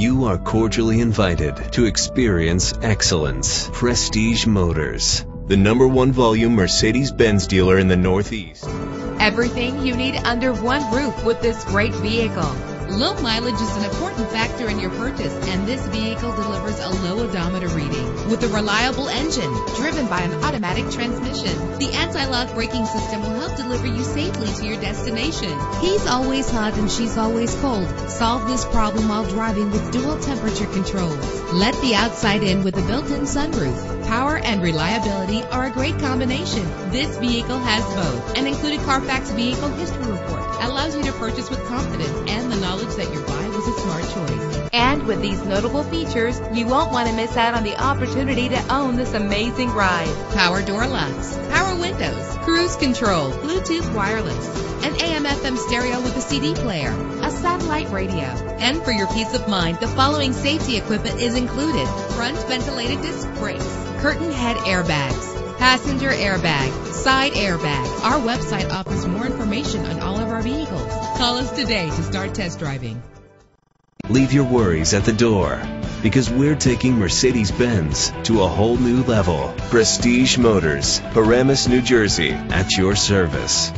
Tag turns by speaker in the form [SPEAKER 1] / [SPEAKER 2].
[SPEAKER 1] you are cordially invited to experience excellence. Prestige Motors, the number one volume Mercedes Benz dealer in the Northeast.
[SPEAKER 2] Everything you need under one roof with this great vehicle.
[SPEAKER 3] Low mileage is an important factor in your purchase, and this vehicle delivers a low odometer reading with a reliable engine driven by an automatic transmission. The anti-lock braking system will help deliver you safely to your destination. He's always hot and she's always cold. Solve this problem while driving with dual temperature controls. Let the outside in with a built-in sunroof. Power and reliability are a great combination. This vehicle has both. An included Carfax Vehicle History Report allows you to purchase with confidence and the knowledge that your buy was a smart choice.
[SPEAKER 2] And with these notable features, you won't want to miss out on the opportunity to own this amazing ride.
[SPEAKER 3] Power door locks, power windows, cruise control, Bluetooth wireless, an AM FM stereo with a CD player, a satellite radio. And for your peace of mind, the following safety equipment is included. Front ventilated disc brakes, curtain head airbags, passenger airbag, side airbag. Our website offers more information on all of our vehicles. Call us today to start test driving.
[SPEAKER 1] Leave your worries at the door because we're taking Mercedes Benz to a whole new level. Prestige Motors, Paramus, New Jersey, at your service.